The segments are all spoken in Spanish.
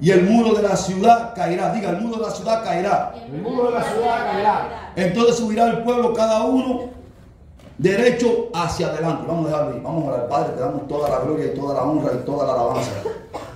Y el muro de la ciudad caerá. Diga, el muro de la ciudad caerá. El muro de la ciudad caerá. Entonces subirá el pueblo cada uno derecho hacia adelante. Vamos a dejarlo ahí. Vamos a orar, Padre, te damos toda la gloria y toda la honra y toda la alabanza.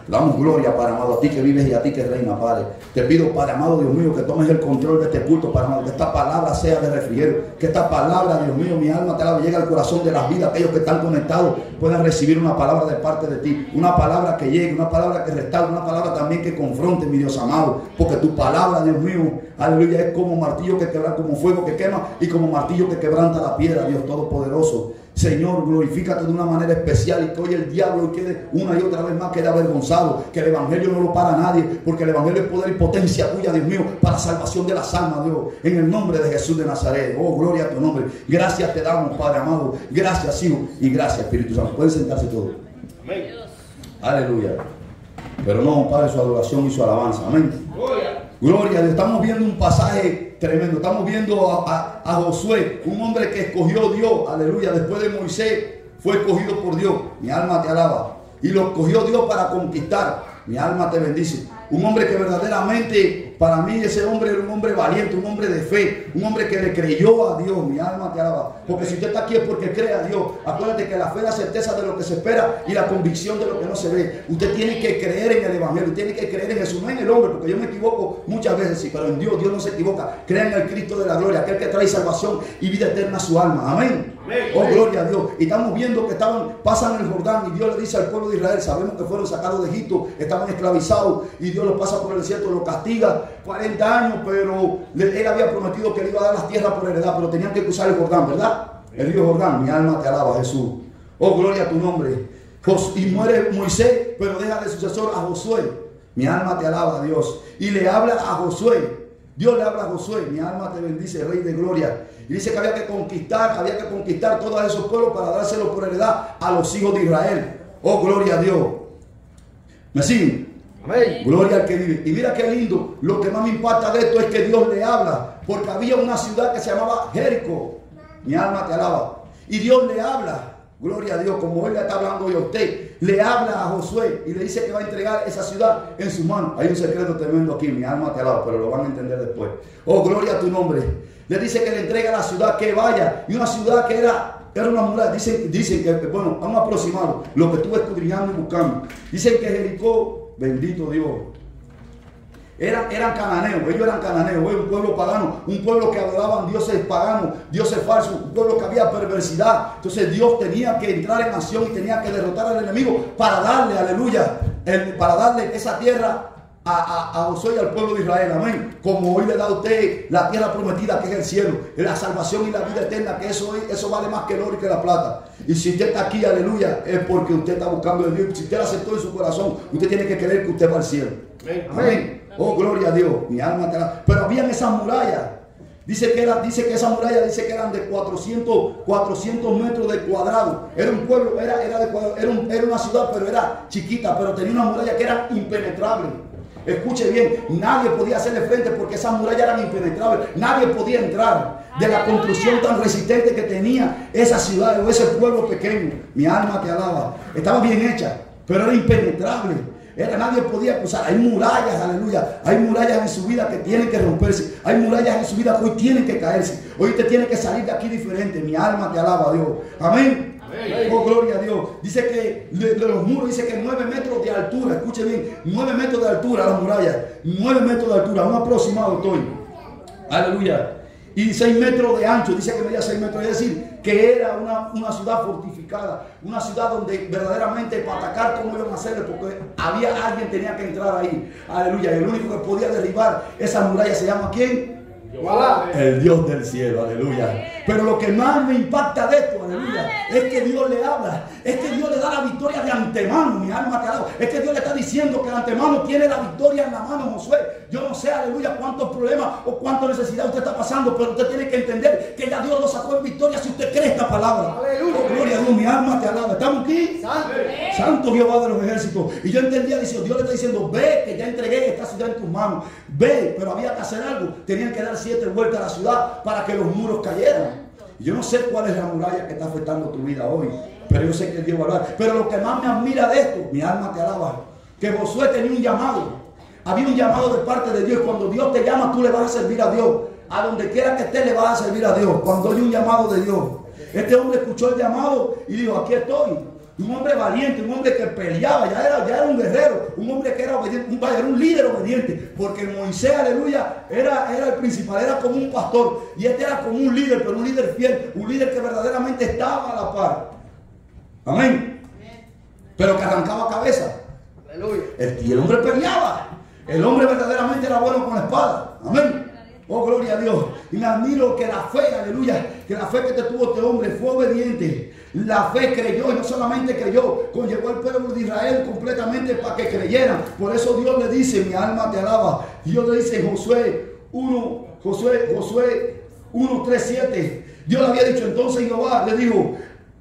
Damos gloria, Padre amado, a ti que vives y a ti que reina, Padre. Te pido, Padre amado, Dios mío, que tomes el control de este culto, Padre amado, que esta palabra sea de refrigerio, que esta palabra, Dios mío, mi alma te la llegue al corazón de las vidas, aquellos que están conectados puedan recibir una palabra de parte de ti, una palabra que llegue, una palabra que restaure, una palabra también que confronte, mi Dios amado, porque tu palabra, Dios mío, aleluya, es como martillo que quebra, como fuego que quema y como martillo que quebranta la piedra, Dios Todopoderoso. Señor, glorifícate de una manera especial y que hoy el diablo quede una y otra vez más quede avergonzado. Que el Evangelio no lo para nadie, porque el Evangelio es poder y potencia tuya, Dios mío, para salvación de las almas, Dios. En el nombre de Jesús de Nazaret. Oh, gloria a tu nombre. Gracias te damos, Padre amado. Gracias, Hijo. Y gracias, Espíritu Santo. Pueden sentarse todos. Amén. Aleluya. Pero no, Padre, su adoración y su alabanza. Amén. Gloria. Gloria a Dios. Estamos viendo un pasaje tremendo. Estamos viendo a, Josué, un hombre que escogió Dios, aleluya, después de Moisés, fue escogido por Dios. Mi alma te alaba. Y lo escogió Dios para conquistar. Mi alma te bendice. Un hombre que verdaderamente para mí ese hombre era un hombre valiente, un hombre de fe, un hombre que le creyó a Dios. Mi alma te alaba. Porque si usted está aquí es porque cree a Dios. Acuérdate que la fe es la certeza de lo que se espera y la convicción de lo que no se ve. Usted tiene que creer en el Evangelio, tiene que creer en Jesús, no en el hombre, porque yo me equivoco muchas veces, sí, pero en Dios, Dios no se equivoca. Crea en el Cristo de la gloria, aquel que trae salvación y vida eterna a su alma. Amén. Oh, gloria a Dios. Y estamos viendo que estaban, pasan el Jordán y Dios le dice al pueblo de Israel, sabemos que fueron sacados de Egipto, estaban esclavizados y Dios los pasa por el desierto, los castiga 40 años, pero él había prometido que le iba a dar las tierras por heredad, pero tenían que cruzar el Jordán, ¿verdad? El río Jordán, mi alma te alaba Jesús. Oh, gloria a tu nombre. Y muere Moisés, pero deja de sucesor a Josué. Mi alma te alaba, Dios. Y le habla a Josué. Dios le habla a Josué, mi alma te bendice, Rey de Gloria. Y dice que había que conquistar, había que conquistar todos esos pueblos para dárselos por heredad a los hijos de Israel. Oh, gloria a Dios. ¿Me siguen? Gloria al que vive. Y mira qué lindo. Lo que más me impacta de esto es que Dios le habla. Porque había una ciudad que se llamaba Jericó. Mi alma te alaba. Y Dios le habla. Gloria a Dios, como Él le está hablando hoy a usted, le habla a Josué y le dice que va a entregar esa ciudad en su mano. Hay un secreto tremendo aquí, mi alma te alaba, pero lo van a entender después. Oh, gloria a tu nombre. Le dice que le entrega la ciudad, que vaya. Y una ciudad que era, era una muralla. Dicen, dicen que, bueno, han aproximado lo que estuve escudriñando y buscando. Dicen que Jericó, bendito Dios, eran, eran cananeos, ellos eran cananeos, un pueblo pagano, un pueblo que adoraban dioses paganos, dioses falsos, un pueblo que había perversidad. Entonces Dios tenía que entrar en acción y tenía que derrotar al enemigo para darle, aleluya, para darle esa tierra a, a, y al pueblo de Israel, amén. Como hoy le da a usted la tierra prometida que es el cielo, la salvación y la vida eterna, que eso, eso vale más que el oro y que la plata. Y si usted está aquí, aleluya, es porque usted está buscando a Dios. Si usted lo aceptó en su corazón, usted tiene que creer que usted va al cielo. amén. Oh, gloria a Dios. Mi alma te Pero habían esas murallas. Dice que, era, dice que esa muralla dice que eran de 400, 400 metros de cuadrado. Era un pueblo, era, era, de era, era una ciudad, pero era chiquita, pero tenía una muralla que era impenetrable. Escuche bien, nadie podía hacerle frente porque esas murallas eran impenetrables. Nadie podía entrar de la construcción tan resistente que tenía esa ciudad o ese pueblo pequeño. Mi alma te alaba. Estaba bien hecha, pero era impenetrable. Era, nadie podía cruzar. Hay murallas, aleluya. Hay murallas en su vida que tienen que romperse. Hay murallas en su vida que hoy tienen que caerse. Hoy te tiene que salir de aquí diferente. Mi alma te alaba Dios. Amén. Oh, gloria a Dios. Dice que de, los muros, dice que nueve metros de altura. Escuche bien, nueve metros de altura las murallas. Nueve metros de altura. Un aproximado estoy. Aleluya y 6 metros de ancho, dice que medía 6 metros, es decir, que era una, ciudad fortificada, una ciudad donde verdaderamente para atacar como iban a hacerle, porque había alguien tenía que entrar ahí, aleluya, y el único que podía derribar esa muralla se llama ¿quién? El Dios del cielo, aleluya. Pero lo que más me impacta de esto, aleluya, es que Dios le habla, es que Dios le da la victoria de antemano, mi alma te alaba. Es que Dios le está diciendo que de antemano tiene la victoria en la mano, Josué. Yo no sé, aleluya, cuántos problemas o cuánta necesidad usted está pasando, pero usted tiene que entender que ya Dios lo sacó en victoria si usted cree esta palabra. Aleluya. Oh, gloria a Dios, mi alma te alaba. ¿Estamos aquí? Santo. Santo Jehová de los ejércitos. Y yo entendía, dice, Dios le está diciendo, ve que ya entregué esta ciudad en tus manos. Ve, pero había que hacer algo. Tenían que dar siete vueltas a la ciudad para que los muros cayeran. Yo no sé cuál es la muralla que está afectando tu vida hoy, pero yo sé que Dios va a hablar. Pero lo que más me admira de esto, mi alma te alaba, que Josué tenía un llamado. Había un llamado de parte de Dios. Cuando Dios te llama, tú le vas a servir a Dios. A donde quiera que esté, le vas a servir a Dios. Cuando hay un llamado de Dios. Este hombre escuchó el llamado y dijo, aquí estoy. Un hombre valiente, un hombre que peleaba, ya era, ya era un guerrero, un hombre que era obediente, un, era un líder obediente, porque Moisés, aleluya, era, era el principal, era como un pastor, y este era como un líder, pero un líder fiel, un líder que verdaderamente estaba a la par. Amén. Pero que arrancaba cabeza. Aleluya. El, y el hombre peleaba. El hombre verdaderamente era bueno con la espada. Amén. Oh, gloria a Dios. Y me admiro que la fe, aleluya, que la fe que te tuvo este hombre fue obediente. La fe creyó y no solamente creyó, conllevó al pueblo de Israel completamente para que creyeran. Por eso Dios le dice, mi alma te alaba. Dios le dice Josué 1, Josué, Josué 1, 3, 7. Dios le había dicho, entonces Jehová le dijo,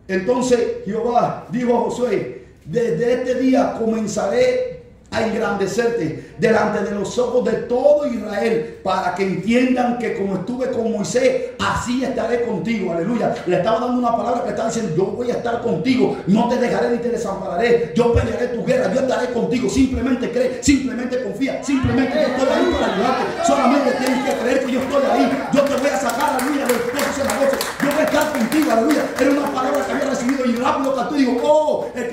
entonces Jehová dijo a Josué, desde este día comenzaré a engrandecerte delante de los ojos de todo Israel para que entiendan que como estuve con Moisés, así estaré contigo. Aleluya. Le estaba dando una palabra que estaba diciendo, yo voy a estar contigo, no te dejaré ni te desampararé, yo pelearé tu guerra, yo estaré contigo. Simplemente cree, simplemente confía, simplemente yo estoy ahí para ayudarte. Solamente tienes que creer que yo estoy ahí. Yo te voy a sacar, aleluya, del pozo cenagoso. Yo voy a estar contigo, aleluya. Era una palabra que había recibido y rápido que tú digo, oh, el está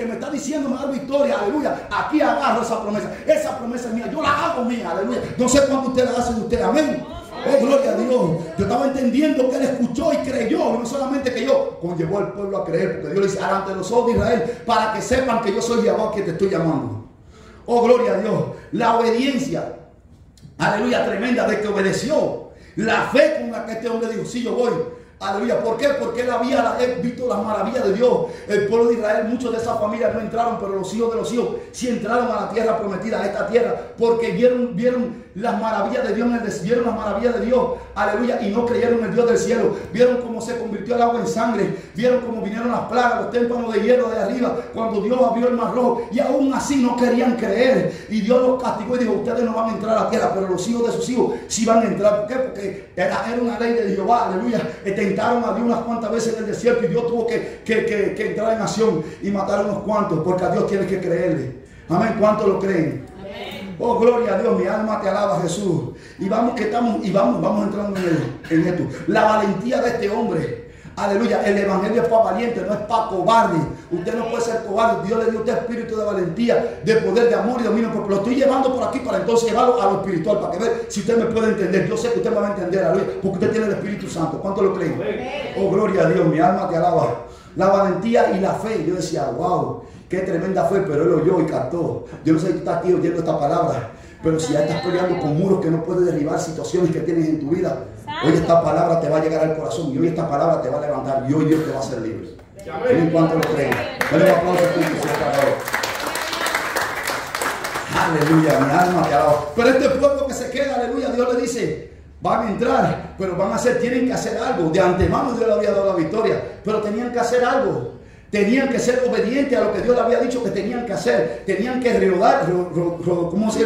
diciendo me victoria, aleluya. Aquí agarro esa promesa. Esa promesa es mía, yo la hago mía, aleluya. No sé cuánto usted la hace de usted, amén. Oh, gloria a Dios. Yo estaba entendiendo que él escuchó y creyó. No solamente que yo, conllevó al pueblo a creer, porque Dios le dice, ante los ojos de Israel, para que sepan que yo soy Jehová que te estoy llamando. Oh, gloria a Dios. La obediencia, aleluya, tremenda de que obedeció. La fe con la que este hombre dijo, sí, yo voy. Aleluya. ¿Por qué? Porque él había visto las maravillas de Dios. El pueblo de Israel, muchos de esas familias no entraron, pero los hijos de los hijos sí entraron a la tierra prometida, a esta tierra, porque vieron, vieron las maravillas de Dios en el vieron las maravillas de Dios, aleluya, y no creyeron en el Dios del cielo. Vieron cómo se convirtió el agua en sangre, vieron cómo vinieron las plagas, los témpanos de hielo de arriba, cuando Dios abrió el mar rojo, y aún así no querían creer. Y Dios los castigó y dijo: Ustedes no van a entrar a la tierra, pero los hijos de sus hijos sí van a entrar. ¿Por qué? Porque era, una ley de Jehová, aleluya. Tentaron a Dios unas cuantas veces en el desierto y Dios tuvo que, entrar en acción y matar a unos cuantos, porque a Dios tiene que creerle. Amén. ¿Cuántos lo creen? Oh, gloria a Dios, mi alma te alaba, Jesús. Y vamos que estamos, y vamos, vamos entrando en, esto. La valentía de este hombre. Aleluya, el evangelio es para valiente, no es para cobarde. Usted no puede ser cobarde. Dios le dio a usted espíritu de valentía, de poder, de amor y dominio. Porque lo estoy llevando por aquí para entonces llevarlo a lo espiritual, para que vea si usted me puede entender. Yo sé que usted me va a entender, aleluya, porque usted tiene el Espíritu Santo. ¿Cuánto lo creen? Oh, gloria a Dios, mi alma te alaba. La valentía y la fe. Yo decía, wow, Qué tremenda fue, pero él oyó y cantó. Yo no sé si tú estás aquí oyendo esta palabra, pero si ya estás peleando con muros que no puedes derribar, situaciones que tienes en tu vida, hoy esta palabra te va a llegar al corazón y hoy esta palabra te va a levantar y hoy Dios te va a hacer libre. En cuanto lo creen. Dale un aplauso a Aleluya, mi alma te alaba. Pero este pueblo que se queda, aleluya, Dios le dice, van a entrar, pero van a hacer, tienen que hacer algo. De antemano Dios le había dado la victoria, pero tenían que hacer algo. Tenían que ser obedientes a lo que Dios le había dicho que tenían que hacer. Tenían que ¿cómo se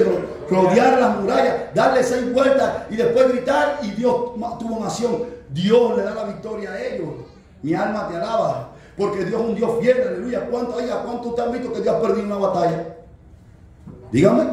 rodear las murallas, darle seis vueltas y después gritar y Dios tuvo nación. Dios le da la victoria a ellos. Mi alma te alaba. Porque Dios es un Dios fiel, aleluya. ¿Cuánto, oiga, ¿Cuánto usted han visto que Dios ha perdido una batalla? Dígame.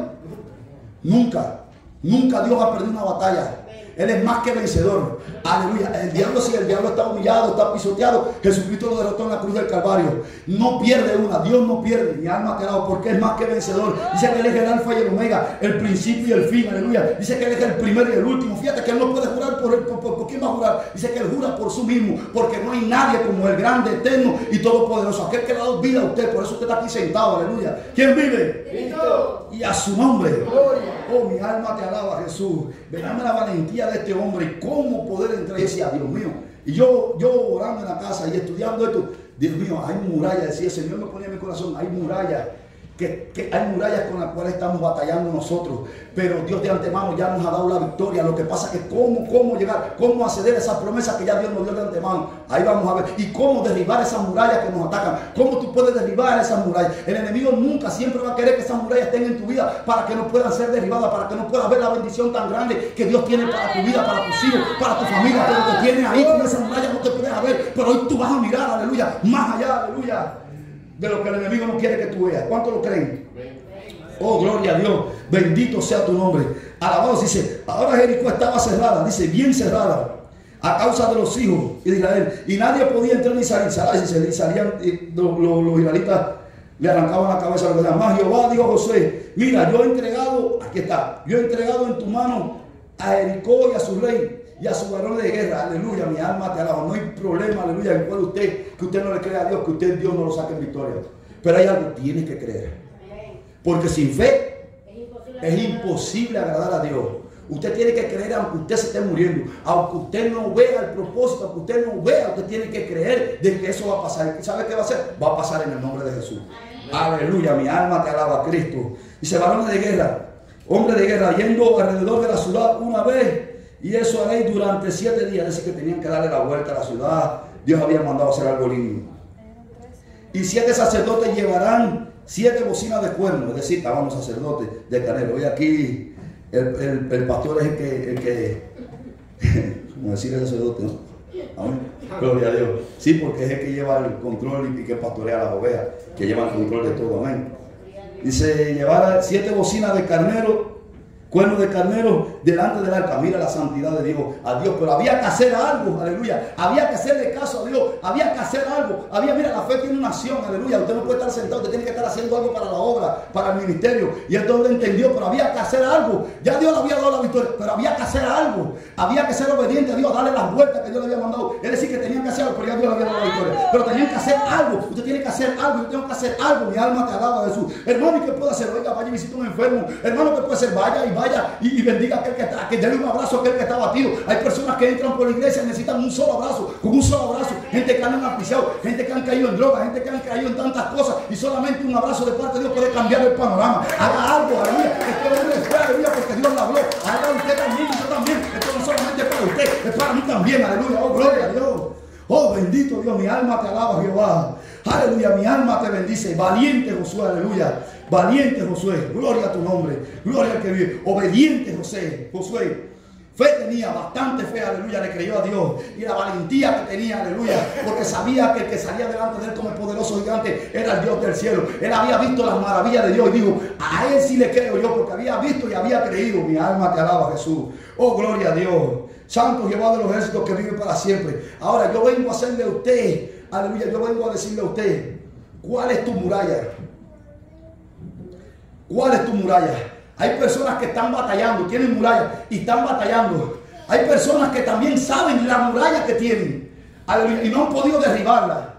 Nunca. Nunca Dios ha perdido una batalla. Él es más que vencedor. Aleluya. El diablo, si el diablo está humillado, está pisoteado, Jesucristo lo derrotó en la cruz del Calvario. No pierde una. Dios no pierde. Mi alma ha quedado porque es más que vencedor. Dice que Él es el alfa y el omega, el principio y el fin. Aleluya. Dice que Él es el primero y el último. Fíjate que Él no puede jurar por, por, por, quién va a jurar. Dice que Él jura por sí mismo. Porque no hay nadie como el grande, eterno y todopoderoso. Aquel que le ha dado vida a usted. Por eso usted está aquí sentado. Aleluya. ¿Quién vive? Cristo. Y a su nombre. Gloria. Oh, mi alma te alaba, Jesús. Verame la valentía de este hombre y cómo poder entrar y decía, Dios mío. Y yo, yo orando en la casa y estudiando esto, Dios mío, hay murallas, decía Señor me ponía en mi corazón, hay murallas que, hay murallas con las cuales estamos batallando nosotros, pero Dios de antemano ya nos ha dado la victoria. Lo que pasa es que cómo, cómo llegar, cómo acceder a esas promesas que ya Dios nos dio de antemano. Ahí vamos a ver. Y cómo derribar esas murallas que nos atacan. Cómo tú puedes derribar esas murallas. El enemigo nunca siempre va a querer que esas murallas estén en tu vida para que no puedan ser derribadas, para que no puedas ver la bendición tan grande que Dios tiene para tu vida, para tus hijos, para tu familia. Pero te tiene ahí con esas murallas no te puedes ver. Pero hoy tú vas a mirar, aleluya, más allá, aleluya de lo que el enemigo no quiere que tú veas. ¿Cuánto lo creen? Oh, gloria a Dios. Bendito sea tu nombre. Alabado dice, ahora Jericó estaba cerrada, dice, bien cerrada, a causa de los hijos de Israel. Y nadie podía entrar ni salir. Y salían, los, los, israelitas le arrancaban la cabeza demás. Jehová dijo José, mira, yo he entregado, aquí está, yo he entregado en tu mano a Jericó y a su rey y a su varón de guerra. Aleluya, mi alma te alaba. No hay problema, aleluya, en cual usted, que usted no le crea a Dios, que usted Dios no lo saque en victoria. Pero hay algo, tienes que creer. Porque sin fe es imposible agradar a Dios. Usted tiene que creer aunque usted se esté muriendo, aunque usted no vea el propósito, aunque usted no vea, usted tiene que creer de que eso va a pasar. ¿Y sabe qué va a hacer? Va a pasar en el nombre de Jesús. Aleluya, mi alma te alaba a Cristo. Dice, varón de guerra, hombre de guerra, yendo alrededor de la ciudad una vez, y eso haréis durante siete días. Dice que tenían que darle la vuelta a la ciudad. Dios había mandado hacer algo lindo. Y siete sacerdotes llevarán siete bocinas de cuerno, es decir, estábamos sacerdotes de canelo. Hoy aquí el, pastor es el que, el que decir el sacerdote, ¿no? Amén. Gloria a Dios. Sí, porque es el que lleva el control y que pastorea las ovejas, que lleva el control de todo. Amén. Dice, llevar siete bocinas de carnero cuerno de carnero delante del arca. Mira la santidad de Dios, a Dios. Pero había que hacer algo, aleluya. Había que hacerle caso a Dios. Había que hacer algo. Había, mira, la fe tiene una acción, aleluya. Usted no puede estar sentado, usted tiene que estar haciendo algo para la obra, para el ministerio. Y lo entendió, pero había que hacer algo. Ya Dios le había dado la victoria, pero había que hacer algo. Había que ser obediente a Dios, darle las vueltas que Dios le había mandado. Es decir, que tenían que hacer algo, pero ya Dios le había dado la victoria. Pero tenían que hacer algo. Usted tiene que hacer algo. Yo tengo que hacer algo. Mi alma te alaba, Jesús. Hermano, ¿y qué puede hacer? Oiga, vaya y visita un enfermo. Hermano, ¿qué puede hacer? Vaya y vaya y, y diga aquel que está, que déle un abrazo a aquel que está batido. Hay personas que entran por la iglesia y necesitan un solo abrazo, con un solo abrazo. Gente que han apiciado, gente que han caído en drogas, gente que han caído en tantas cosas y solamente un abrazo de parte de Dios puede cambiar el panorama. Haga algo, aleluya. Esto no es aleluya, porque Dios lo habló. Haga usted también yo también. Esto no solamente es para usted, es para mí también, aleluya. Oh, gloria a Dios. Oh, bendito Dios, mi alma te alaba, Jehová. Aleluya, mi alma te bendice. Valiente Josué, aleluya. Valiente Josué, gloria a tu nombre, gloria al que vive. Obediente José, Josué. Fe tenía, bastante fe, aleluya, le creyó a Dios. Y la valentía que tenía, aleluya, porque sabía que el que salía delante de él como el poderoso gigante era el Dios del cielo. Él había visto las maravillas de Dios y dijo, a él sí le creo yo, porque había visto y había creído. Mi alma te alaba, Jesús. Oh, gloria a Dios. Santo Jehová de los ejércitos que vive para siempre. Ahora yo vengo a hacerle a usted, aleluya, yo vengo a decirle a usted, ¿cuál es tu muralla? ¿Cuál es tu muralla? Hay personas que están batallando, tienen muralla y están batallando. Hay personas que también saben la muralla que tienen y no han podido derribarla.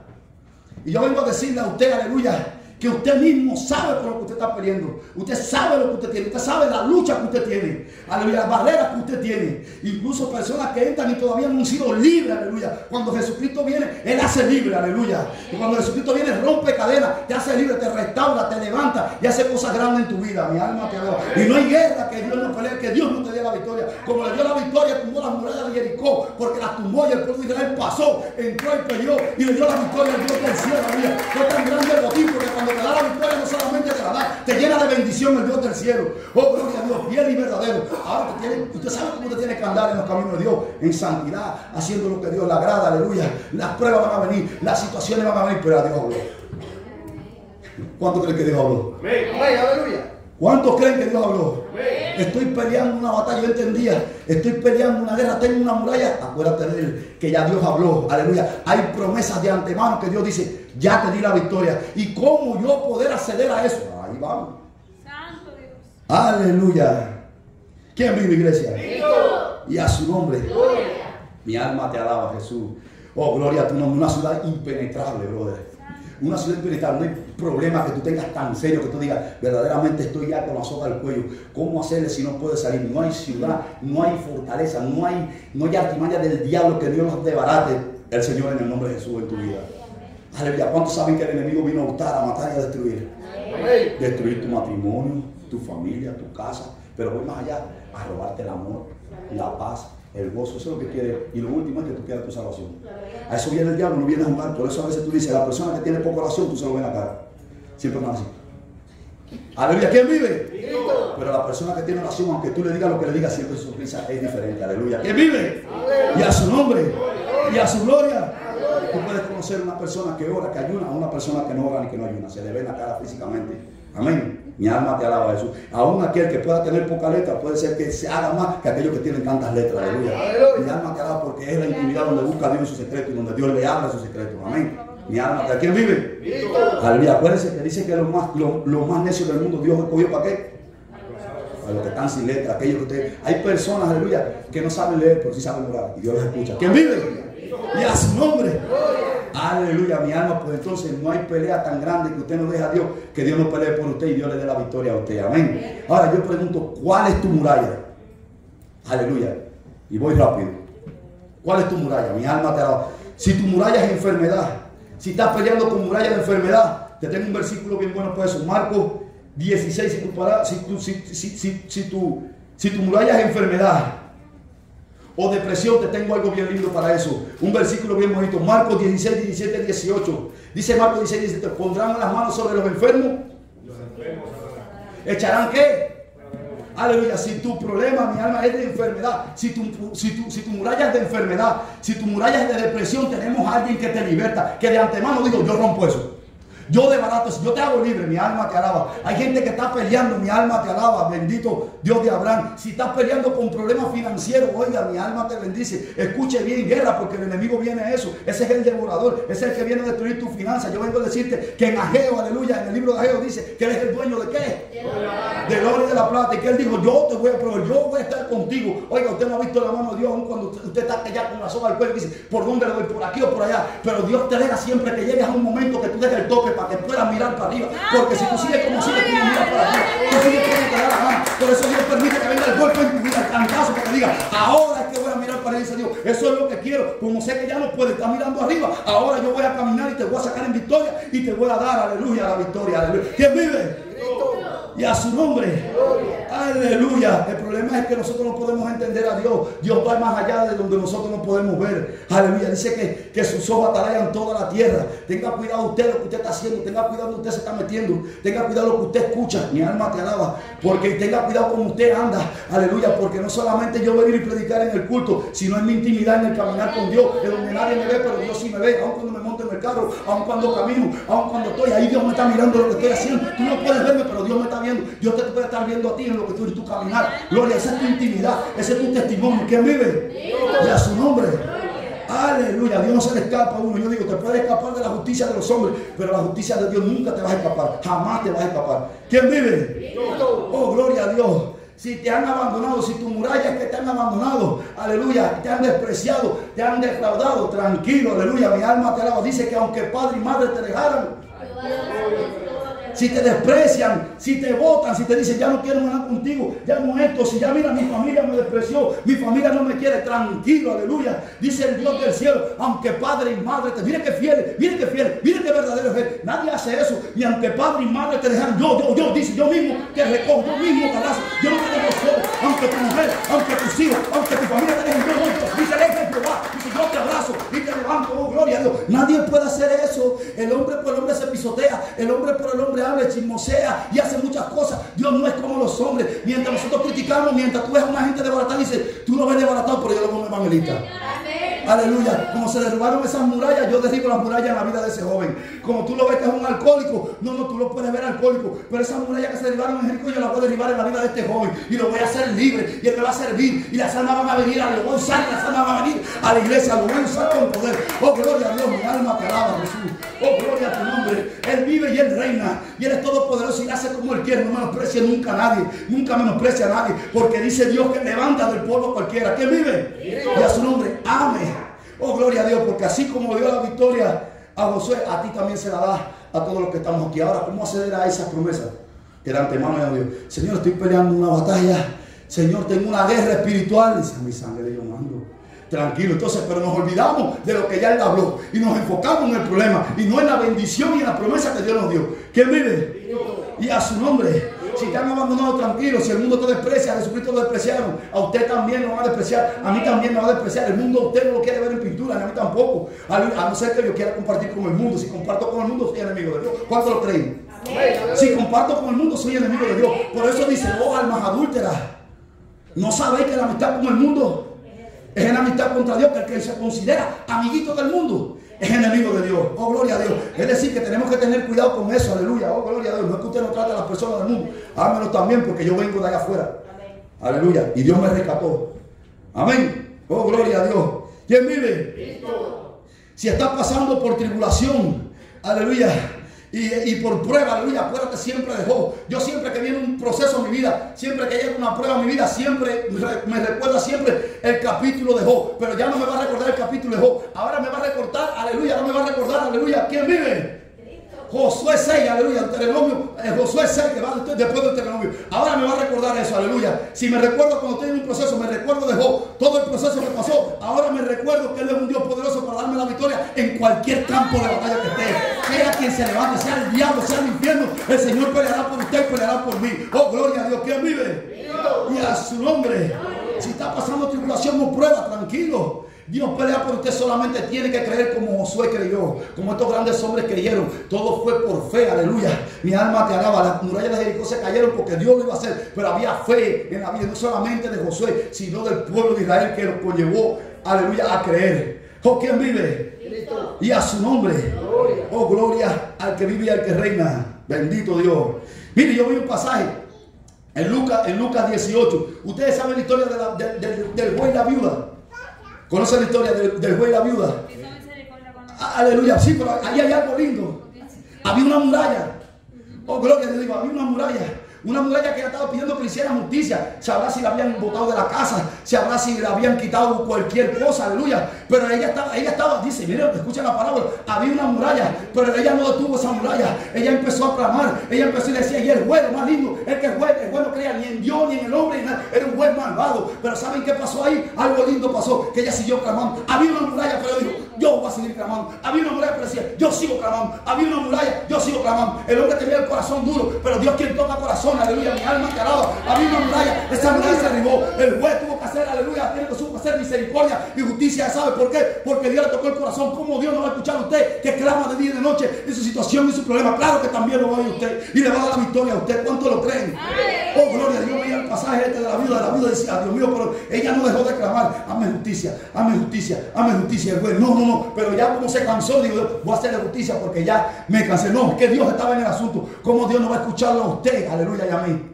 Y yo vengo a decirle a usted, aleluya, que usted mismo sabe por lo que usted está peleando. Usted sabe lo que usted tiene. Usted sabe la lucha que usted tiene. Aleluya, las barreras que usted tiene. Incluso personas que entran y todavía no han sido libres. Aleluya. Cuando Jesucristo viene, Él hace libre. Aleluya. Y cuando Jesucristo viene, rompe cadenas, te hace libre, te restaura, te levanta y hace cosas grandes en tu vida. Mi alma te alaba. Y no hay guerra que Dios no pelee, que Dios no te dé la victoria. Como le dio la victoria, tumbó las murallas de Jericó, porque las tumbó y el pueblo de Israel pasó, entró y peleó y le dio la victoria al Dios del cielo. Aleluya. Fue tan grande el botín porque cuando te da la victoria no solamente te la da, te llena de bendición el Dios del cielo. Oh, gloria a Dios, fiel y verdadero. Ahora tiene, usted sabe cómo usted tiene que andar en los caminos de Dios, en santidad, haciendo lo que Dios le agrada, aleluya. Las pruebas van a venir, las situaciones van a venir, pero a Dios habló. ¿Cuánto creen que Dios habló? Amén, aleluya. ¿Cuántos creen que Dios habló? Estoy peleando una batalla, yo entendía. Estoy peleando una guerra, tengo una muralla. Acuérdate de él, que ya Dios habló. Aleluya. Hay promesas de antemano que Dios dice, ya te di la victoria. ¿Y cómo yo poder acceder a eso? Ahí vamos. Santo Dios. Aleluya. ¿Quién vive, iglesia? Y a su nombre. Mi alma te alaba, Jesús. Oh, gloria a tu nombre. Una ciudad impenetrable, brother una ciudad espiritual, no hay problema que tú tengas tan serio que tú digas, verdaderamente estoy ya con la soga del cuello. ¿Cómo hacerle si no puede salir? No hay ciudad, no hay fortaleza, no hay, no hay artimaña del diablo que Dios nos debarate el Señor en el nombre de Jesús en tu vida. Aleluya. ¿Cuántos saben que el enemigo vino a gustar, a matar y a destruir? Destruir tu matrimonio, tu familia, tu casa. Pero voy más allá, a robarte el amor, la paz, el gozo, eso es lo que quiere. Y lo último es que tú quieras tu salvación. A eso viene el diablo, no viene a jugar. Por eso a veces tú dices, la persona que tiene poca oración, tú se lo ves a cara. Siempre más así. Aleluya, ¿quién vive? Pero la persona que tiene oración, aunque tú le digas lo que le digas, siempre su sonrisa es diferente. Aleluya. ¿Quién vive? Y a su nombre. Y a su gloria. Tú puedes conocer una persona que ora, que ayuna, a una persona que no ora ni que no ayuna. Se le ve en la cara físicamente. Amén. Mi alma te alaba Jesús. Aún aquel que pueda tener poca letra puede ser que se haga más que aquellos que tienen tantas letras. Aleluya. Mi alma te alaba porque es la intimidad donde busca a Dios su secreto y donde Dios le habla su secreto. Amén. Mi alma te ¿Quién vive? Aleluya. Acuérdense que dice que lo más, lo, lo más necio del mundo Dios escogió para qué? Para los que están sin letra, aquellos que ustedes. Hay personas, aleluya, que no saben leer, pero sí saben orar. Y Dios los escucha. ¿Quién vive? Y a su nombre. Aleluya, mi alma. Pues entonces no hay pelea tan grande que usted no deje a Dios, que Dios no pelee por usted y Dios le dé la victoria a usted. Amén. Ahora yo pregunto, ¿cuál es tu muralla? Aleluya. Y voy rápido. ¿Cuál es tu muralla? Mi alma te alaba. Si tu muralla es enfermedad, si estás peleando con muralla de enfermedad, te tengo un versículo bien bueno por eso. Marcos 16, si tu, para- si tu, si, si, si, si tu, si tu muralla es enfermedad o depresión, te tengo algo bien lindo para eso. Un versículo bien bonito. Marcos 16, 17, 18. Dice Marcos 16, 17, pondrán las manos sobre los enfermos. ¿Echarán qué? Aleluya, si tu problema, mi alma, es de enfermedad, si tu, si, tu, si tu muralla es de enfermedad, si tu muralla es de depresión, tenemos a alguien que te liberta, que de antemano digo, yo rompo eso. Yo de barato, si yo te hago libre, mi alma te alaba. Hay gente que está peleando, mi alma te alaba. Bendito Dios de Abraham. Si estás peleando con problemas financieros, oiga, mi alma te bendice. Escuche bien, guerra, porque el enemigo viene a eso. Ese es el devorador, ese es el que viene a destruir tu finanzas. Yo vengo a decirte que en Ageo, aleluya, en el libro de Ageo dice que él es el dueño de qué? Del oro y de la plata. Y que él dijo, yo te voy a proveer, yo voy a estar contigo. Oiga, usted no ha visto la mano de Dios aun cuando usted, está ya con la soga al cuello dice, ¿por dónde le doy? ¿Por aquí o por allá? Pero Dios te deja siempre que llegues a un momento que tú dejes el tope para que puedas mirar para arriba. Porque si tú sigues como sigues, tú no miras para arriba. Tú sigues como te da la gana. Por eso Dios permite que venga el golpe en tu vida, cantazo, para que diga, ahora es que voy a mirar para arriba. Dice Dios, eso es lo que quiero. Como sé que ya no puedes estar mirando arriba, ahora yo voy a caminar y te voy a sacar en victoria y te voy a dar, aleluya, la victoria. Aleluya. ¿Quién vive? Y a su nombre. Aleluya. El problema es que nosotros no podemos entender a Dios. Dios va más allá de donde nosotros no podemos ver. Aleluya. Dice que, que sus ojos atalayan toda la tierra. Tenga cuidado usted lo que usted está haciendo. Tenga cuidado donde usted se está metiendo. Tenga cuidado lo que usted escucha. Mi alma te alaba. Porque tenga cuidado como usted anda. Aleluya. Porque no solamente yo venir y predicar en el culto, sino en mi intimidad, en el caminar con Dios. De donde nadie me ve, pero Dios sí me ve. Aun cuando me en carro, aun cuando camino, aun cuando estoy ahí, Dios me está mirando lo que estoy haciendo. Tú no puedes verme, pero Dios me está viendo. Dios te puede estar viendo a ti en lo que tú y tu caminar. Gloria, esa es tu intimidad, ese es tu testimonio. ¿Quién vive? Y a su nombre. Aleluya, Dios no se le escapa a uno. Yo digo, te puedes escapar de la justicia de los hombres, pero la justicia de Dios nunca te vas a escapar. Jamás te vas a escapar. ¿Quién vive? Oh, gloria a Dios. Si te han abandonado, si tu muralla es que te han abandonado, aleluya, te han despreciado, te han defraudado, tranquilo, aleluya, mi alma te alaba. Dice que aunque padre y madre te dejaran, si te desprecian, si te votan, si te dicen ya no quiero nada contigo, ya no esto, si ya mira mi familia me despreció, mi familia no me quiere, tranquilo, aleluya. Dice el Dios del cielo, aunque padre y madre te, mire que fiel, mire que fiel, mire que verdadero es. Nadie hace eso, y aunque padre y madre te dejan, yo, yo, yo, dice yo mismo te recojo, yo mismo te abrazo, yo no te dejo aunque tu mujer, aunque tus hijos, aunque tu familia te dejen, yo no, dice el Jehová, dice yo te abrazo y oh gloria a Dios. Nadie puede hacer eso. El hombre por el hombre se pisotea, el hombre por el hombre habla, chismosea y hace muchas cosas. Dios no es como los hombres. Mientras nosotros criticamos, mientras tú ves a una gente desbaratada, dice, tú lo ves desbaratado, pero yo lo veo evangelista. Aleluya. Como se derrubaron esas murallas, yo derribo las murallas en la vida de ese joven. Como tú lo ves que es un alcohólico, no, no, tú lo puedes ver alcohólico. Pero esas murallas que se derribaron en Jericó, yo las voy a derribar en la vida de este joven. Y lo voy a hacer libre. Y él me va a servir. Y las almas van a venir. Lo voy a usar. Las almas van a venir a la iglesia. Lo voy a usar con poder. Oh, gloria a Dios. Mi alma te alaba, Jesús. Oh, gloria a tu nombre. Él vive y él reina. Y él es todopoderoso y hace como él quiere. No menosprecia nunca a nadie. Nunca menosprecia a nadie. Porque dice Dios que levanta del polvo a cualquiera. ¿Quién vive? Y a su nombre. Amén. Oh, gloria a Dios, porque así como dio la victoria a Josué, a ti también se la da a todos los que estamos aquí. Ahora, ¿cómo acceder a esas promesas? Que de antemano ya Dios. Señor, estoy peleando una batalla. Señor, tengo una guerra espiritual. Dice, mi sangre yo mando. Tranquilo, entonces, pero nos olvidamos de lo que ya Él habló y nos enfocamos en el problema y no en la bendición y en la promesa que Dios nos dio. ¿Quién vive? Y a su nombre. Si te han abandonado, tranquilo. Si el mundo te desprecia, a Jesucristo lo despreciaron. A usted también lo van a despreciar. A mí también me va a despreciar. El mundo usted no lo quiere ver en pintura, ni a mí tampoco. A, a no ser que yo quiera compartir con el mundo. Si comparto con el mundo, soy enemigo de Dios. ¿Cuánto lo creen? Si comparto con el mundo, soy enemigo de Dios. Por eso dice, oh almas adúlteras. ¿No sabéis que la amistad con el mundo es en amistad contra Dios? Que el que se considera amiguito del mundo es enemigo de Dios. Oh, gloria a Dios. Es decir, que tenemos que tener cuidado con eso. Aleluya. Oh, gloria a Dios. No es que usted no trate a las personas del mundo. Háganlo también porque yo vengo de allá afuera. Aleluya. Y Dios me rescató. Amén. Oh, gloria a Dios. ¿Quién vive? Si estás pasando por tribulación, aleluya. Y, por prueba, aleluya, acuérdate siempre dejó. Yo siempre que viene un proceso en mi vida, siempre que llega una prueba en mi vida, siempre me recuerda siempre el capítulo de Job. Pero ya no me va a recordar el capítulo de Job. Ahora me va a recordar, aleluya, no me va a recordar, aleluya, ¿quién vive? Josué 6, aleluya, Deuteronomio, eh, Josué 6 que va después del Deuteronomio. Ahora me va a recordar eso, aleluya. Si me recuerdo cuando estoy en un proceso, me recuerdo de Job, todo el proceso que pasó. Ahora me recuerdo que Él es un Dios poderoso para darme la victoria en cualquier campo de batalla que esté. Sea quien se levante, sea el diablo, sea el infierno, el Señor peleará por usted, peleará por mí. Oh, gloria a Dios, ¿quién vive? Y a su nombre. Si está pasando tribulación o prueba, tranquilo. Dios pelea por usted, solamente tiene que creer como Josué creyó, como estos grandes hombres creyeron. Todo fue por fe, aleluya. Mi alma te alaba. Las murallas de Jericó se cayeron porque Dios lo iba a hacer, pero había fe en la vida, no solamente de Josué, sino del pueblo de Israel que lo conllevó, aleluya, a creer. ¿O quién vive? Y a su nombre. Oh, gloria al que vive y al que reina. Bendito Dios. Mire, yo vi un pasaje en Lucas, en Lucas 18. Ustedes saben la historia del buey y la viuda. ¿Conocen la historia del, del juez y la viuda? Aleluya, sí, pero ahí hay algo lindo. Había una muralla. Oh, gloria a Dios, había una muralla. Una muralla que ella estaba pidiendo que le hicieran justicia. Sabrá si la habían botado de la casa. Sabrá si le habían quitado cualquier cosa. Aleluya. Pero ella estaba, ella estaba, dice, miren, escuchen la palabra. Había una muralla. Pero ella no detuvo esa muralla. Ella empezó a clamar. Ella empezó y decía, y el juez, más lindo. El que el juez, el juez no creía ni en Dios ni en el hombre. Era un juez malvado. Pero ¿saben qué pasó ahí? Algo lindo pasó. Que ella siguió clamando. Había una muralla, pero dijo, yo voy a seguir clamando. Había una muralla, pero decía, yo sigo clamando. Había una muralla, yo sigo clamando. El hombre tenía el corazón duro. Pero Dios quien toca corazón. Aleluya. Mi alma había una muralla, esa muralla se arribó. El juez tuvo que hacer, aleluya, tiene que supo hacer misericordia y justicia. ¿Sabe por qué? Porque Dios le tocó el corazón. ¿Cómo Dios no va a escuchar a usted que clama de día y de noche en su situación y su problema? Claro que también lo va a oír usted y le va a dar la victoria a usted. ¿Cuánto lo creen? Oh, gloria a Dios. Veía el pasaje este de la vida, de la vida decía, Dios mío, pero ella no dejó de clamar, hazme justicia, hazme justicia, hazme justicia. El juez, no, no, no, pero ya como se cansó, digo, voy a hacerle justicia porque ya me cansé. No, que Dios estaba en el asunto. ¿Cómo Dios no va a escucharlo a usted? Aleluya y a mí.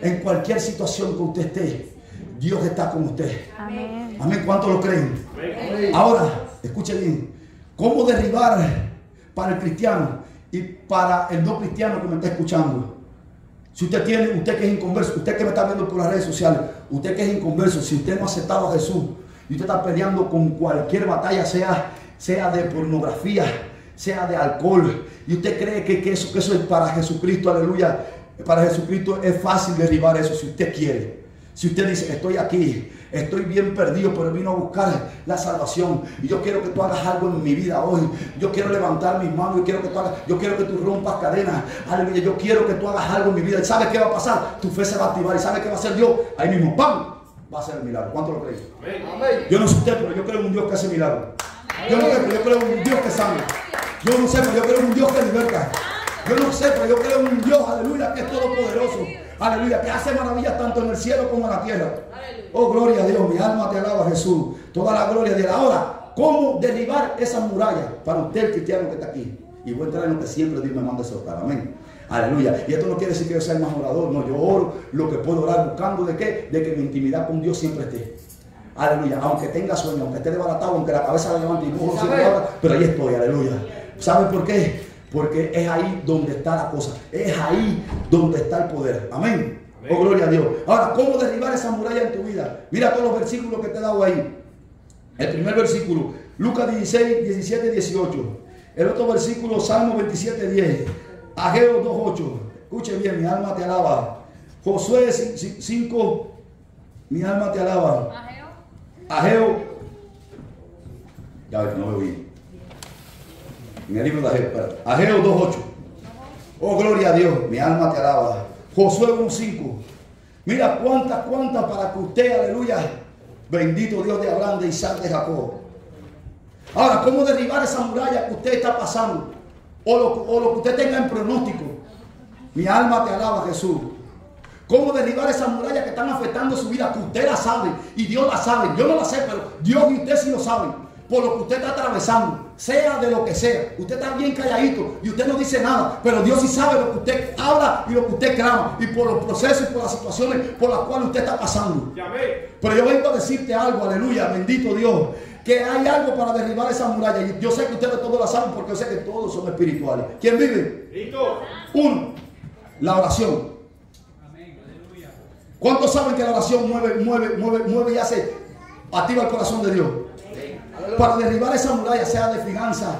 En cualquier situación que usted esté, Dios está con usted. Amén. Amén. ¿Cuánto lo creen? Ahora, escuche bien. ¿Cómo derribar para el cristiano y para el no cristiano que me está escuchando? Si usted tiene, usted que es inconverso, usted que me está viendo por las redes sociales, usted que es inconverso, si usted no ha aceptado a Jesús y usted está peleando con cualquier batalla, sea, sea de pornografía, sea de alcohol, y usted cree que, que, eso, que eso es para Jesucristo, aleluya, para Jesucristo es fácil derribar eso si usted quiere. Si usted dice, estoy aquí, estoy bien perdido, pero vino a buscar la salvación. Y yo quiero que tú hagas algo en mi vida hoy. Yo quiero levantar mis manos y quiero que tú hagas, yo quiero que tú rompas cadenas. Aleluya, yo quiero que tú hagas algo en mi vida. ¿Y sabes qué va a pasar? Tu fe se va a activar. ¿Y sabes qué va a hacer Dios? Ahí mismo, ¡pam! Va a ser el milagro. ¿Cuánto lo crees? Yo no sé usted, pero yo creo en un Dios que hace milagro. Yo no creo, yo creo en un Dios que sana. Yo no sé, pero yo creo en un Dios que liberta. Yo no sé, pero yo creo en un Dios, aleluya, que es todopoderoso. Aleluya, que hace maravillas tanto en el cielo como en la tierra. Oh, gloria a Dios, mi alma te alaba Jesús. Toda la gloria de la hora. ¿Cómo derribar esa muralla para usted, el cristiano que está aquí? Y voy a entrar en lo que siempre Dios me manda soltar. Amén. Aleluya. Y esto no quiere decir que yo sea el más orador. No, yo oro lo que puedo orar buscando de qué? De que mi intimidad con Dios siempre esté. Aleluya. Aunque tenga sueño, aunque esté desbaratado, aunque la cabeza la levante y no pero ahí estoy. Aleluya. ¿Sabe por qué? Porque es ahí donde está la cosa. Es ahí donde está el poder. Amén. Oh, gloria a Dios. Ahora, ¿cómo derribar esa muralla en tu vida? Mira todos los versículos que te he dado ahí. El primer versículo, Lucas 16, 17, 18. El otro versículo, Salmo 27, 10. Ageo 2, 8. Escuche bien, mi alma te alaba. Josué 5, mi alma te alaba. Ageo. Ageo. Ya ves, no veo bien. En el libro de Ageo, Ageo 2.8. Oh, gloria a Dios, mi alma te alaba. Josué 1.5. Mira cuántas, cuántas para que usted, aleluya, bendito Dios de Abraham, de Isaac, de Jacob. Ahora, ¿cómo derribar esa muralla que usted está pasando? O lo, o lo que usted tenga en pronóstico. Mi alma te alaba, Jesús. ¿Cómo derribar esa muralla que están afectando su vida? Que usted la sabe y Dios la sabe. Yo no la sé, pero Dios y usted sí lo saben. Por lo que usted está atravesando. Sea de lo que sea. Usted está bien calladito y usted no dice nada, pero Dios sí sabe lo que usted habla y lo que usted clama y por los procesos y por las situaciones por las cuales usted está pasando. Pero yo vengo a decirte algo, aleluya, bendito Dios, que hay algo para derribar esa muralla. Y yo sé que ustedes todos la saben porque yo sé que todos son espirituales. ¿Quién vive? Uno, la oración. ¿Cuántos saben que la oración mueve, mueve, mueve, mueve y hace, activa el corazón de Dios? Para derribar esa muralla, sea de finanzas,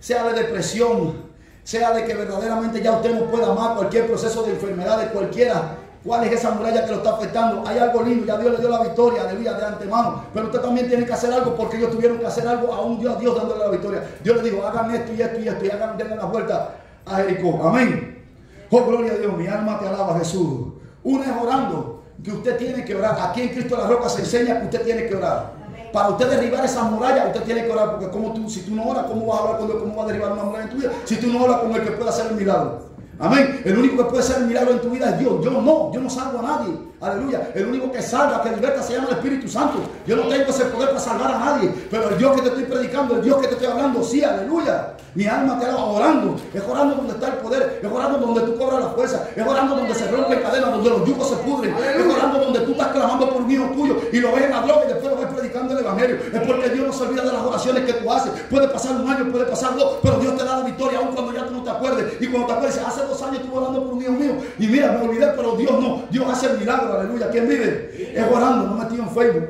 sea de depresión, sea de que verdaderamente ya usted no pueda amar cualquier proceso de enfermedad de cualquiera. ¿Cuál es esa muralla que lo está afectando? Hay algo lindo, ya Dios le dio la victoria, aleluya, de antemano. Pero usted también tiene que hacer algo porque ellos tuvieron que hacer algo, aún Dios, Dios dándole la victoria. Dios le dijo, hagan esto y esto y esto y hagan, denle la vuelta a Jericó. Amén. Oh, gloria a Dios, mi alma te alaba, Jesús. Una es orando, que usted tiene que orar. Aquí en Cristo la roca se enseña que usted tiene que orar. Para usted derribar esa muralla, usted tiene que orar, porque como tú, si tú no oras, ¿cómo vas a hablar con Dios? ¿Cómo vas a derribar una muralla en tu vida? Si tú no oras con el que puede hacer el milagro. Amén. El único que puede hacer el milagro en tu vida es Dios. Yo no, yo no salvo a nadie. Aleluya. El único que salva, que liberta, se llama el Espíritu Santo. Yo no tengo ese poder para salvar a nadie. Pero el Dios que te estoy predicando, el Dios que te estoy hablando, sí, aleluya. Mi alma te alaba orando. Es orando donde está el poder. Es orando donde tú cobras la fuerza. Es orando donde se rompen cadenas, donde los yugos se pudren. Es orando donde tú estás clamando por un hijo tuyo y lo ves en la droga y después lo ves predicando el Evangelio. Es porque Dios no se olvida de las oraciones que tú haces. Puede pasar un año, puede pasar dos, pero Dios te da la victoria aun cuando ya tú no te acuerdes. Y cuando te acuerdes, hace dos años estuve orando por un hijo mío. Y mira, me olvidé, pero Dios no. Dios hace el milagro, aleluya. ¿Quién vive? Es orando, no metido en Facebook,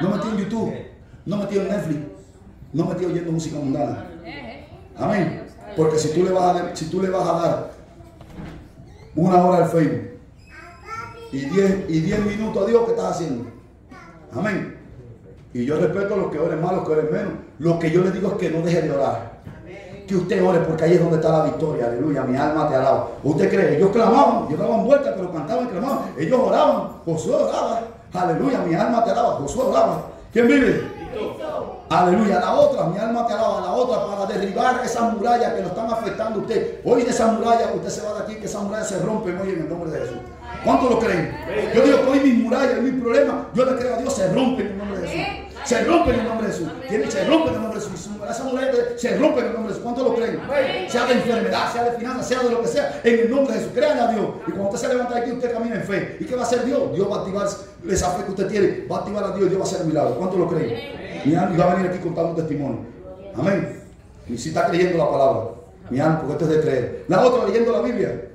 no metido en YouTube, no metido en Netflix, no metido oyendo música mundana. Amén. Porque si tú le vas a dar, si tú le vas a dar una hora al Facebook y 10 y diez minutos a Dios, ¿qué estás haciendo? Amén. Y yo respeto a los que oren más, los que oren menos. Lo que yo les digo es que no deje de orar. Que usted ore porque ahí es donde está la victoria. Aleluya. Mi alma te alaba. ¿Usted cree? Ellos clamaban, ellos daban vueltas, pero cantaban y clamaban. Ellos oraban. Josué oraba. Aleluya. Mi alma te alaba. Josué oraba. ¿Quién vive? Aleluya. La otra, mi alma te alaba. La otra para derribar esas murallas que lo están afectando a usted. Hoy de esas murallas, usted se va de aquí, que esas murallas se rompen hoy en el nombre de Jesús. ¿Cuántos lo creen? Yo digo que hoy mis murallas, mis problemas, yo le creo a Dios, se rompen en el nombre de Jesús. Se rompen en el nombre de Jesús. Se rompen en el nombre de Jesús. Esa muralla se rompen en el nombre de Jesús. ¿Cuántos lo creen? Sea de enfermedad, sea de finanzas, sea de lo que sea, en el nombre de Jesús. Crean a Dios. Y cuando usted se levanta de aquí, usted camina en fe. ¿Y qué va a hacer Dios? Dios va a activar esa fe que usted tiene. Va a activar a Dios y Dios va a hacer milagro. ¿Cuántos lo creen? Y va a venir aquí contando un testimonio. Amén. Y si está creyendo la palabra. Mi alma, porque esto es de creer. La otra, leyendo la Biblia.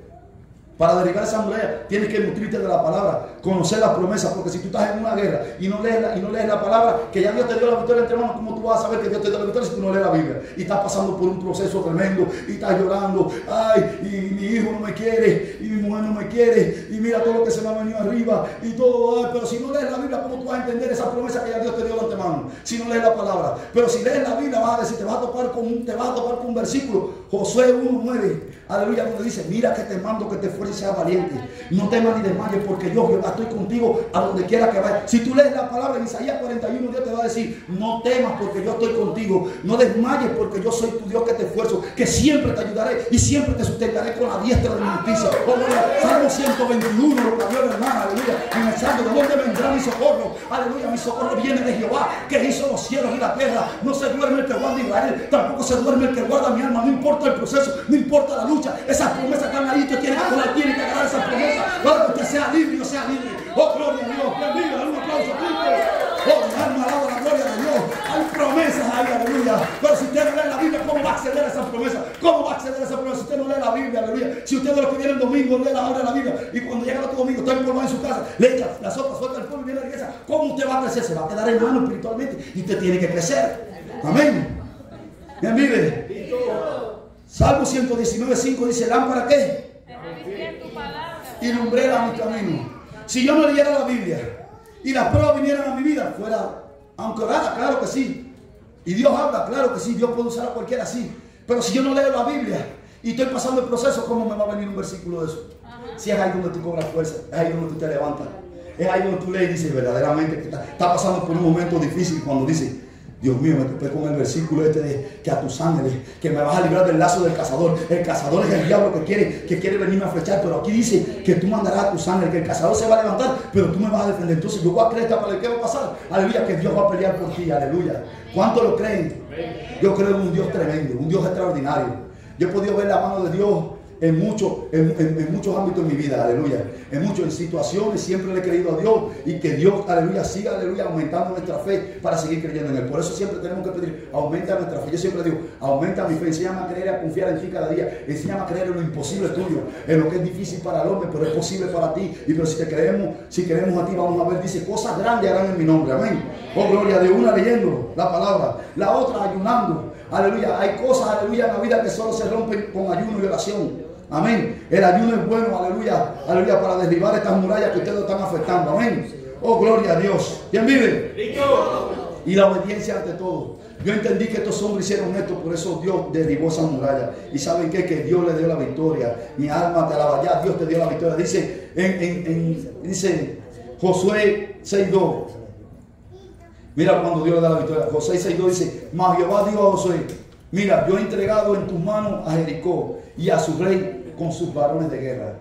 Para derribar esa muralla tienes que nutrirte de la palabra, conocer las promesas, porque si tú estás en una guerra y no lees la, y no lees la palabra, que ya Dios te dio la victoria entre manos, ¿cómo tú vas a saber que Dios te dio la victoria si tú no lees la Biblia? Y estás pasando por un proceso tremendo y estás llorando, ay, y mi hijo no me quiere, y mi mujer no me quiere, y mira todo lo que se me ha venido arriba, y todo, ay, pero si no lees la Biblia, ¿cómo tú vas a entender esa promesa que ya Dios te dio de antemano? Si no lees la palabra. Pero si lees la Biblia, vas a te vas a topar con un, te vas a topar con un versículo, Josué 1.9, aleluya, donde dice, mira que te mando que te fuerces y seas valiente. No temas ni desmayes porque yo estoy contigo a donde quiera que vayas. Si tú lees la palabra en Isaías 41, Dios te va a decir, no temas porque yo estoy contigo. No desmayes porque yo soy tu Dios que te esfuerzo, que siempre te ayudaré y siempre te sustentaré con la diestra de mi justicia. Oh, Salmo 121, lo que habló hermana, aleluya. En el Salmo, ¿de dónde vendrá mi socorro? Aleluya, mi socorro viene de Jehová, que hizo los cielos y la tierra. No se duerme el que guarda Israel, tampoco se duerme el que guarda mi alma. No importa el proceso, no importa la lucha. Esas promesas están ahí, que tiene que tiene que agarrar esas promesas para que usted sea libre y no sea libre. Oh, gloria a Dios, bendiga, un aplauso, Oh, mi alma alaba la gloria de Dios. Hay promesas ahí, aleluya. Pero si usted no lee la Biblia, ¿cómo va a acceder a esa promesa? ¿Cómo va a acceder a esa promesa si usted no lee la Biblia, aleluya? Si usted de los que vienen domingo lee la hora de la Biblia y cuando llega el otro domingo está empolvado en su casa, le echa la sopa, suelta el polvo y viene a la iglesia, ¿cómo usted va a crecer? Se va a quedar hermano espiritualmente y usted tiene que crecer. Amén. Bien, vive. Salmo 119, 5 dice, ¿lámpara qué? Y lumbrera mi camino. Si yo no leyera la Biblia y las pruebas vinieran a mi vida, fuera, aunque orara, claro que sí. Y Dios habla, claro que sí, Dios puede usar a cualquiera así. Pero si yo no leo la Biblia y estoy pasando el proceso, ¿cómo me va a venir un versículo de eso? Si es ahí donde tú cobras fuerza, es ahí donde tú te levantas. Es ahí donde tú lees y dices verdaderamente que está, está pasando por un momento difícil cuando dice, Dios mío, me topé con el versículo este de que a tus ángeles, que me vas a librar del lazo del cazador. El cazador es el diablo que quiere, que quiere venirme a flechar, pero aquí dice que tú mandarás a tus ángeles, que el cazador se va a levantar, pero tú me vas a defender. Entonces yo voy a creer palabra. ¿Qué va a pasar? Aleluya, que Dios va a pelear por ti, aleluya. ¿Cuánto lo creen? Yo creo en un Dios tremendo, un Dios extraordinario. Yo he podido ver la mano de Dios en, mucho, en, muchos ámbitos de mi vida, aleluya. En muchas situaciones siempre le he creído a Dios y que Dios, aleluya, siga, aleluya, aumentando nuestra fe para seguir creyendo en Él. Por eso siempre tenemos que pedir, aumenta nuestra fe. Yo siempre digo, aumenta mi fe, enséñame a creer a confiar en ti cada día. Enséñame a creer en lo imposible tuyo, en lo que es difícil para el hombre, pero es posible para ti. Y pero si te creemos, si creemos a ti, vamos a ver, dice, cosas grandes harán en mi nombre, amén. Oh, gloria de una leyendo la palabra, la otra ayunando. Aleluya, hay cosas, aleluya, en la vida que solo se rompen con ayuno y oración. Amén. El ayuno es bueno, aleluya, aleluya, para derribar estas murallas que ustedes están afectando. Amén. Oh, gloria a Dios. ¿Quién vive? Y la obediencia ante todo. Yo entendí que estos hombres hicieron esto, por eso Dios derribó esa muralla. Y saben qué? Que Dios le dio la victoria. Mi alma te alaba. Ya Dios te dio la victoria. Dice en, en- en- dice Josué 6.2. Mira cuando Dios le da la victoria. José 6.2 dice, mas Jehová dijo a Josué, mira, yo he entregado en tus manos a Jericó y a su rey con sus varones de guerra.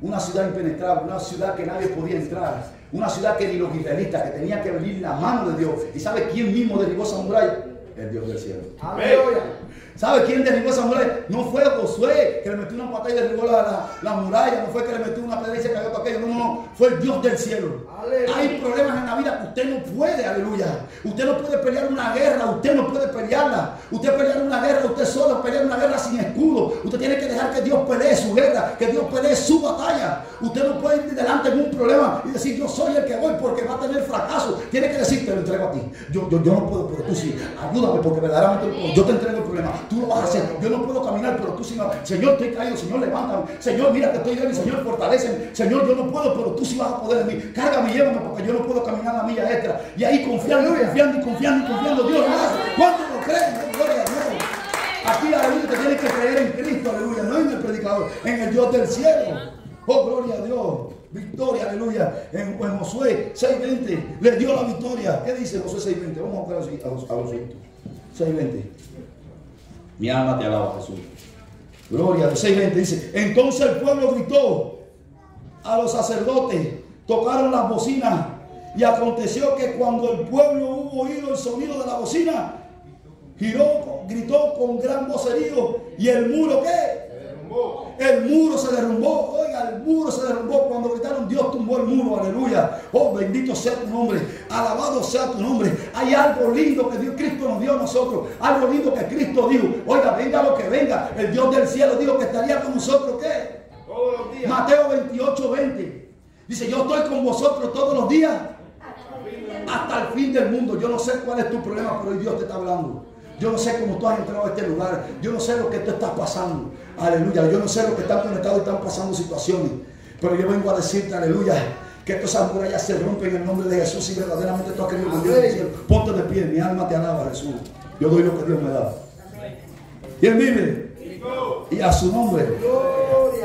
Una ciudad impenetrable, una ciudad que nadie podía entrar, una ciudad que ni los israelitas, que tenía que venir la mano de Dios. ¿Y sabe quién mismo derribó esa muralla? El Dios del cielo. Aleluya. ¿Sabe quién derribó esa muralla? No fue Josué que le metió una patada y derribó la, la- la muralla. No fue que le metió una piedra y se cayó todo aquello. No, no, no. Fue el Dios del cielo. Aleluya. Hay problemas en la vida que usted no puede, aleluya. Usted no puede pelear una guerra. Usted no puede pelearla. Usted pelear una guerra, usted solo pelear una guerra sin escudo. Usted tiene que dejar que Dios pelee su guerra, que Dios pelee su batalla. Usted no puede ir delante en un problema y decir yo soy el que voy porque va a tener fracaso. Tiene que decir te lo entrego a ti. Yo, yo, yo no puedo, pero tú sí. Ayúdame porque verdaderamente yo te entrego el problema. Tú lo vas a hacer. Yo no puedo caminar, pero tú sí. vas- Señor, estoy caído. Señor, levántame. Señor, mira que estoy débil. Señor, fortaleceme. Señor, yo no puedo, pero tú sí vas a poder en mí. Cárgame y llévame porque yo no puedo caminar la milla extra. Y ahí confiando, confiando y confiando y confiando. Dios, ¿cuánto lo creen? Gloria a Dios. Aquí, aleluya, te tienes que creer en Cristo, aleluya, no en el predicador, en el Dios del cielo. Oh, gloria a Dios. Victoria, aleluya. En, en Josué 6.20 le dio la victoria. ¿Qué dice Josué 6.20? Vamos a buscar así a los, a los 6.20. Mi alma te alaba, Jesús. Gloria a Dios. 6.20 dice, entonces el pueblo gritó a los sacerdotes, tocaron las bocinas y aconteció que cuando el pueblo hubo oído el sonido de la bocina, giró, gritó con gran vocerío y el muro ¿qué? El muro se derrumbó, oiga, el muro se derrumbó cuando gritaron Dios tumbó el muro, aleluya. Oh, bendito sea tu nombre, alabado sea tu nombre. Hay algo lindo que Dios Cristo nos dio a nosotros, algo lindo que Cristo dijo. Oiga, venga lo que venga, el Dios del cielo dijo que estaría con nosotros, ¿qué? Todos los días. Mateo 28, 20. Dice, yo estoy con vosotros todos los días hasta el fin del mundo. Yo no sé cuál es tu problema, pero hoy Dios te está hablando. Yo no sé cómo tú has entrado a este lugar. Yo no sé lo que tú estás pasando. Aleluya. Yo no sé lo que están conectados y están pasando situaciones. Pero yo vengo a decirte, aleluya, que esas murallas se rompen en el nombre de Jesús y verdaderamente tú has querido con Dios cielo. Ponte de pie, mi alma te alaba, Jesús. Yo doy lo que Dios me da. ¿Quién vive? Y a su nombre.